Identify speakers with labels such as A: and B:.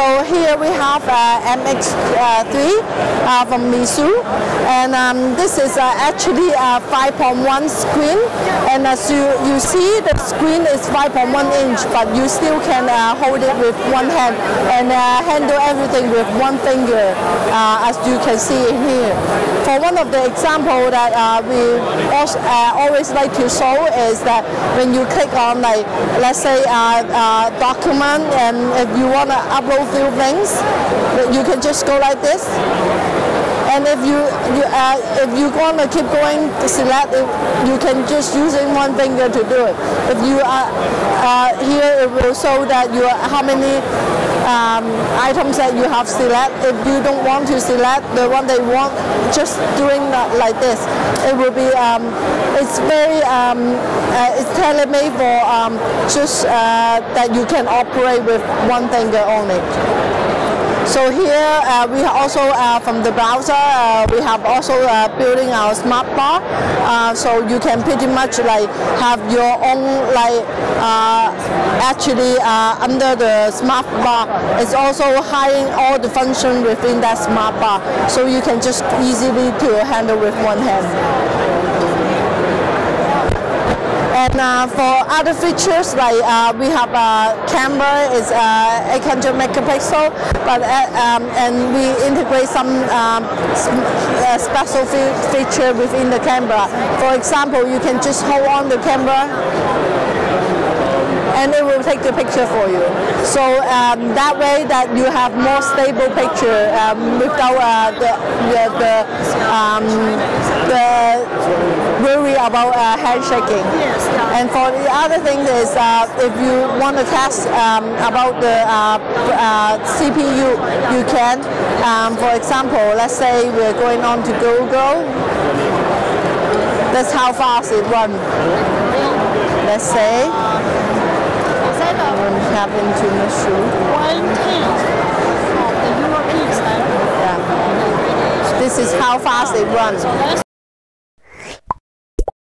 A: So here we have uh, MX3 uh, from Meizu, and um, this is uh, actually a 5.1 screen. And as you, you see, the screen is 5.1 inch, but you still can uh, hold it with one hand and uh, handle everything with one finger, uh, as you can see in here. For one of the example that uh, we also, always like to show is that when you click on like, let's say, a document, and if you want to upload few things. You can just go like this. And if you, you uh, if you want to keep going to select, it, you can just using one finger to do it. If you are uh, here, it will show that you are how many um, items that you have select. If you don't want to select the one they want, just doing that like this, it will be. Um, it's very. Um, uh, it's tailor-made for um, just uh, that you can operate with one finger only. So here uh, we also uh, from the browser uh, we have also uh, building our smart bar. Uh, so you can pretty much like have your own like uh, actually under the smart bar. It's also hiding all the function within that smart bar. So you can just easily to handle with one hand. And uh, for other features, like uh, we have a camera is uh, 800 megapixel, but uh, um, and we integrate some um, uh, special fe feature within the camera. For example, you can just hold on the camera and it will take the picture for you. So um, that way that you have more stable picture um, without uh, the, the, the, um, the about uh, handshaking. And for the other thing is uh, if you want to test um, about the uh, uh, CPU, you can. Um, for example, let's say we're going on to Google. That's how fast it runs. Let's say tap into mushroom.
B: One tenth of the European standard.
A: Yeah. This is how fast it runs.